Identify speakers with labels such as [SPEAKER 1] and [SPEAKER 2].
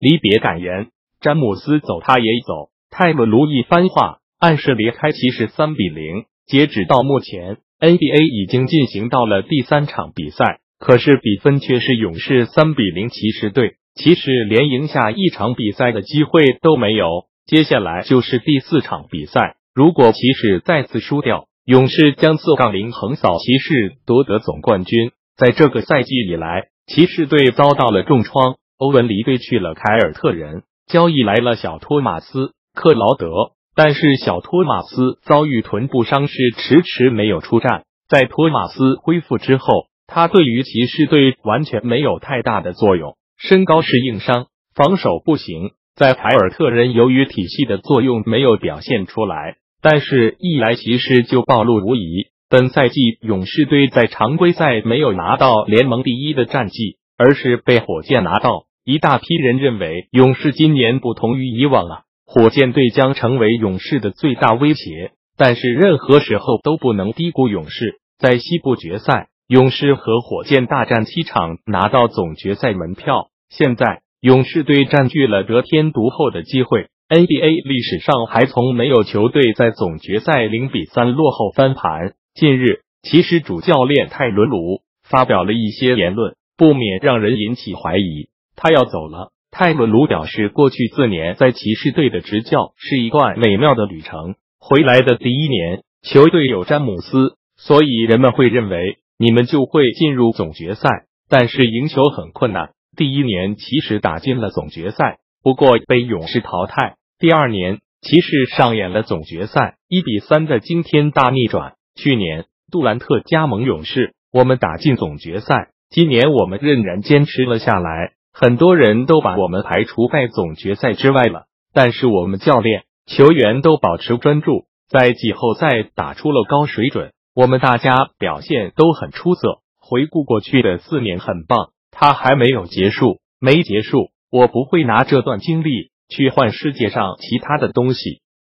[SPEAKER 1] 离别感言。詹姆斯走，他也走。泰勒卢一番话暗示离开骑士三比零。截止到目前，NBA 已经进行到了第三场比赛，可是比分却是勇士三比零骑士队。骑士连赢下一场比赛的机会都没有。接下来就是第四场比赛，如果骑士再次输掉，勇士将四杠零横扫骑士，夺得总冠军。在这个赛季以来，骑士队遭到了重创。欧文离队去了凯尔特人，交易来了小托马斯克劳德，但是小托马斯遭遇臀部伤势，迟迟没有出战。在托马斯恢复之后，他对于骑士队完全没有太大的作用。身高是硬伤，防守不行。在凯尔特人，由于体系的作用没有表现出来，但是一来骑士就暴露无遗。本赛季勇士队在常规赛没有拿到联盟第一的战绩，而是被火箭拿到。一大批人认为勇士今年不同于以往了，火箭队将成为勇士的最大威胁。但是任何时候都不能低估勇士。在西部决赛，勇士和火箭大战七场，拿到总决赛门票。现在勇士队占据了得天独厚的机会。NBA 历史上还从没有球队在总决赛零比三落后翻盘。近日，骑士主教练泰伦卢发表了一些言论，不免让人引起怀疑。他要走了。泰伦卢表示，过去四年在骑士队的执教是一段美妙的旅程。回来的第一年，球队有詹姆斯，所以人们会认为你们就会进入总决赛。但是赢球很困难。第一年，骑士打进了总决赛，不过被勇士淘汰。第二年，骑士上演了总决赛一比三的惊天大逆转。去年，杜兰特加盟勇士，我们打进总决赛。今年，我们仍然坚持了下来。很多人都把我们排除在总决赛之外了，但是我们教练、球员都保持专注，在季后赛打出了高水准。我们大家表现都很出色。回顾过去的四年，很棒。他还没有结束，没结束。我不会拿这段经历去换世界上其他的东西。